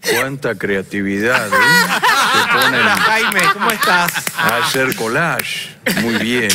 Cuánta creatividad, ¿eh? Ponen Hola Jaime, ¿cómo estás? a hacer collage. Muy bien.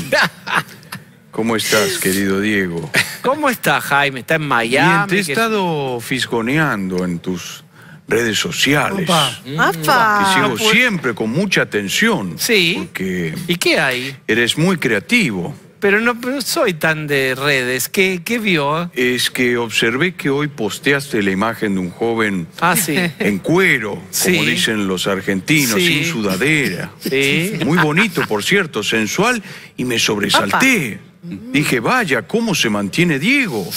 ¿Cómo estás, querido Diego? ¿Cómo estás Jaime? ¿Está en Bien, Miami? te he ¿Qué- estado fisgoneando en tus redes sociales. Opa. Te ¡Apa! sigo siempre con mucha atención. Sí. Porque ¿Y qué hay? eres muy creativo. Pero no, soy tan de redes. ¿Qué, qué vio? Es que observé que hoy posteaste la imagen de un joven Ah, sí. en cuero, Sí. como dicen los argentinos, Sí. sin sudadera. Sí. Muy bonito, por cierto, sensual, y me sobresalté. Dije, vaya, ¿cómo se mantiene Diego?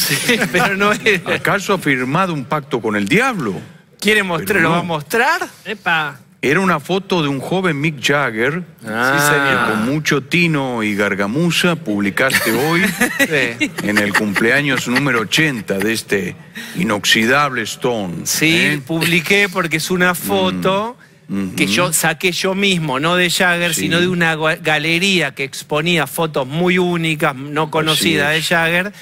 Pero no es. ¿Acaso ha firmado un pacto con el diablo? ¿Quiere mostrar? ¿Lo va a mostrar? Epa. Era una foto de un joven Mick Jagger, Ah. que con mucho tino y gargamuza publicaste hoy Sí. en el cumpleaños número 80 de este inoxidable Stone. Sí, ¿eh? publiqué porque es una foto que yo saqué yo mismo, no de Jagger, Sí. sino de una galería que exponía fotos muy únicas, no conocidas de. Jagger.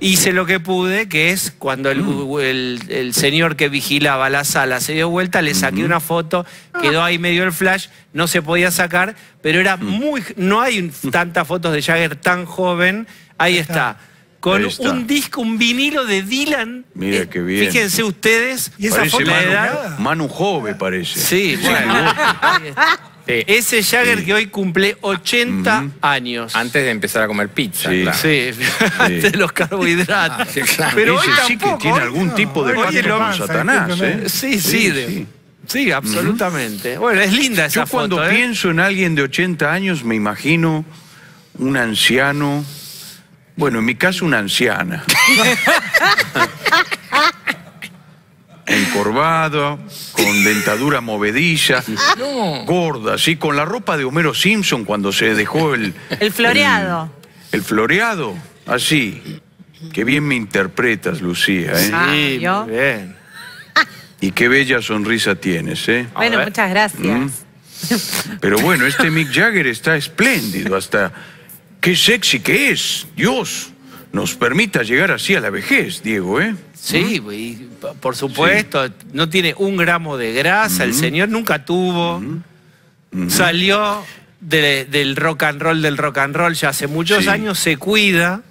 Hice lo que pude, que es cuando el, el- el señor que vigilaba la sala se dio vuelta, le saqué una foto, quedó ahí medio el flash, no se podía sacar, pero era muy... No hay tantas fotos de Jagger tan joven. Ahí está. Con un disco, un vinilo de Dylan. Mira Eh, qué bien. Fíjense ustedes. ¿Y esa Parece foto la Manu, edad- Manu Jove, parece. Sí, bueno. Ese Jagger que hoy cumple 80 años. Antes de empezar a comer pizza. Sí. claro. Sí, antes de los carbohidratos. Sí, claro. Pero hoy Ese sí que tiene algún tipo de pacto con Satanás, discúlpeme. ¿eh? Sí, sí, de- sí, absolutamente. Bueno, es linda esa Yo cuando ¿eh? pienso en alguien de 80 años me imagino un anciano, bueno, en mi caso una anciana. Encorvado, con dentadura movediza, gorda, así, con la ropa de Homero Simpson cuando se dejó el... El floreado. El, el floreado, así. Qué bien me interpretas, Lucía, ¿eh? Ah, Sí, muy bien. Y qué bella sonrisa tienes, ¿eh? Bueno, muchas gracias. Pero bueno, este Mick Jagger está espléndido, hasta qué sexy que es. Dios nos permita llegar así a la vejez, Diego, ¿eh? Sí, y p- por supuesto, no tiene un gramo de grasa, el señor nunca tuvo. Salió de- del rock and roll, del rock and roll ya hace muchos Sí. años, se cuida.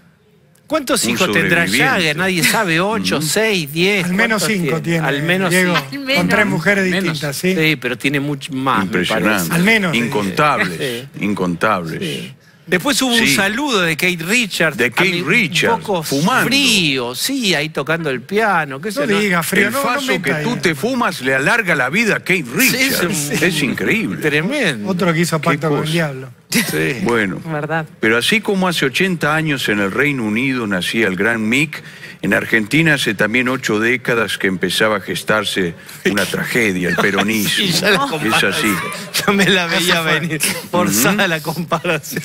¿Cuántos Un hijos tendrá. Jagger? Nadie sabe, ocho, seis, diez. Al menos ¿cuántos cinco tiene. Al menos Diego. Al menos. Con tres mujeres Menos. distintas, ¿sí? Sí, pero tiene mucho más, me parece. Al menos. Incontables, incontables. Después hubo un saludo de Kate Richards. De Kate Richards, Un poco fumando. frío, sí, ahí tocando el piano. qué No diga frío, El no, faso que tú te fumas le alarga la vida a Kate Richards. sí. Es increíble. Tremendo. Otro que hizo pacto con el diablo. Sí. Bueno, ¿Verdad? Pero así como hace 80 años en el Reino Unido nacía el gran Mick, en Argentina hace también ocho décadas que empezaba a gestarse una tragedia, el peronismo. Sí, ya la es así. Yo me la veía venir. Forzada la comparación.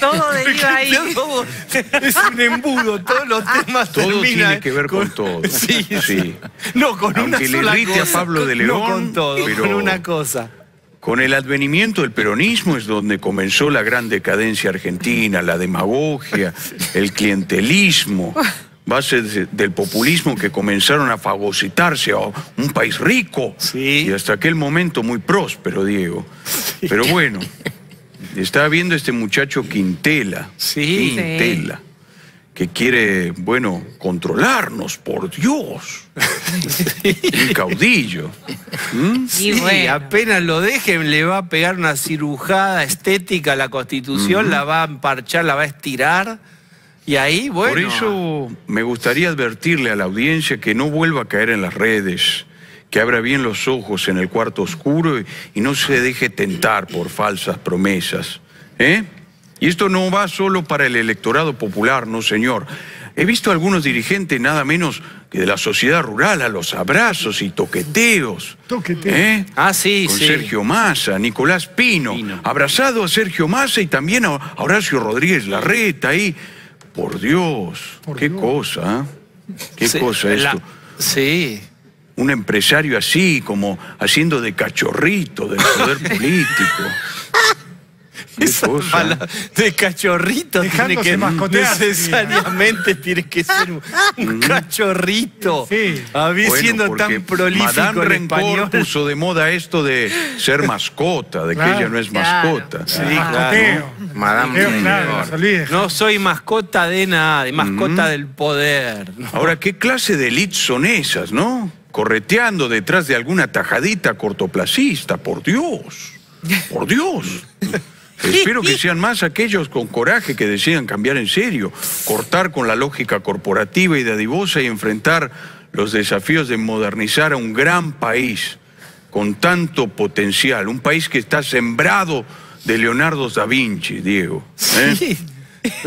Todo deriva ahí. Todo es un embudo, todos los temas Todo terminan tiene que ver con todo. Sí, Sí. No, con una Aunque le sola irrite a cosa. Pablo de No León, con todo, pero- con una cosa. Con el advenimiento del peronismo es donde comenzó la gran decadencia argentina, la demagogia, el clientelismo, bases de- del populismo que comenzaron a fagocitarse a un país rico Sí. y hasta aquel momento muy próspero, Diego. Pero bueno, estaba viendo este muchacho Quintela, Sí. Quintela, que quiere, bueno, controlarnos, por Dios. Un caudillo. ¿Mm? Y Sí, bueno. apenas lo dejen, le va a pegar una cirujada estética a la Constitución, la va a emparchar, la va a estirar. Y ahí, bueno. Por eso me gustaría advertirle a la audiencia que no vuelva a caer en las redes, que abra bien los ojos en el cuarto oscuro y, y no se deje tentar por falsas promesas. ¿eh? Y esto no va solo para el electorado popular, no señor. He visto a algunos dirigentes nada menos que de la sociedad rural a los abrazos y toqueteos. Toqueteo. ¿eh? Ah, sí, Con sí. Sergio Massa, Nicolás Pino, Pino. abrazado a Sergio Massa y también a Horacio Rodríguez Larreta ahí. Por Dios, Por qué Dios. cosa, ¿eh? Qué Sí, cosa la- esto. Sí. Un empresario así, como haciendo de cachorrito del poder político. Esa palabra de cachorrito tiene que necesariamente tiene que ser un, un cachorrito. Sí. A mí Bueno, siendo tan prolífico Madame en Rencor español. puso de moda esto de ser mascota, de que Claro. ella no es Claro. mascota. Sí. Madame claro, Rencor. no se olvide. No soy mascota de nada, de mascota del poder. Ahora, ¿qué clase de elites son esas, no? Correteando detrás de alguna tajadita cortoplacista, por Dios. Por Dios. Espero que sean más aquellos con coraje que decidan cambiar en serio, cortar con la lógica corporativa y dadivosa y enfrentar los desafíos de modernizar a un gran país con tanto potencial, un país que está sembrado de Leonardo da Vinci, Diego. ¿eh? Sí.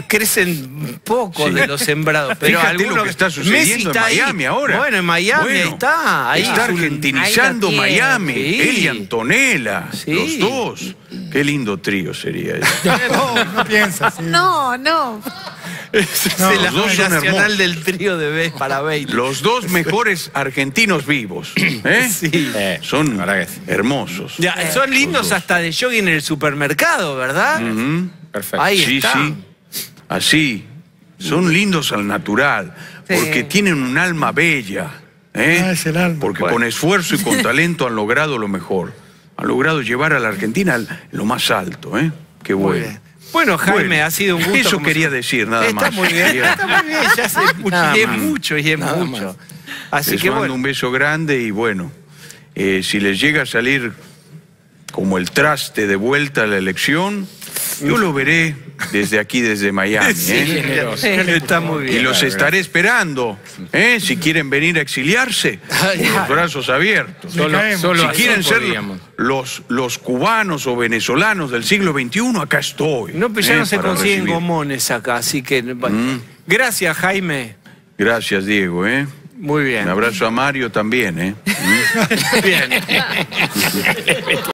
Crecen poco Sí. de los sembrados, pero Fíjate lo algunos- que está sucediendo en ahí. Miami ahora. Bueno, en Miami Bueno, está. Ahí está argentinizando ahí lo tiene. Miami. Sí. Él y Antonella. Sí. Los dos. Qué lindo trío sería eso. No, no piensa así. No, no. Es No, el los dos son nacional hermosos. del trío de B para Bailey. Los dos mejores argentinos vivos. ¿eh? Sí. Eh, Son la verdad que sí. hermosos. Ya, son lindos hasta de jogging en el supermercado, ¿verdad? Ujú. Perfecto. Ahí Sí, está. sí. Así. Son lindos al natural. Sí. Porque tienen un alma bella. ¿eh? Ah, es el alma. Porque Bueno. con esfuerzo y con talento han logrado lo mejor. Han logrado llevar a la Argentina lo más alto. ¿eh? Qué bueno. Bueno, Jaime, Bueno, ha sido un gusto. eso quería decir, nada está más. Muy bien, está muy bien, ya sé mucho, y es mucho, y es Nada mucho. más. Así les que mando bueno. un beso grande y bueno, eh, si les llega a salir como el traste de vuelta a la elección, yo lo veré desde aquí, desde Miami. Sí, ¿eh? generoso. está muy Y bien. los claro, estaré esperando, ¿eh? si quieren venir a exiliarse, con los brazos abiertos. Solo Si quieren ser los, los cubanos o venezolanos del siglo XXI, acá estoy. No, pero ya ¿eh? no se consiguen recibir. gomones acá, así que. Mm. Gracias, Jaime. Gracias, Diego. ¿eh? Muy bien. Un abrazo a Mario también. ¿eh? Bien.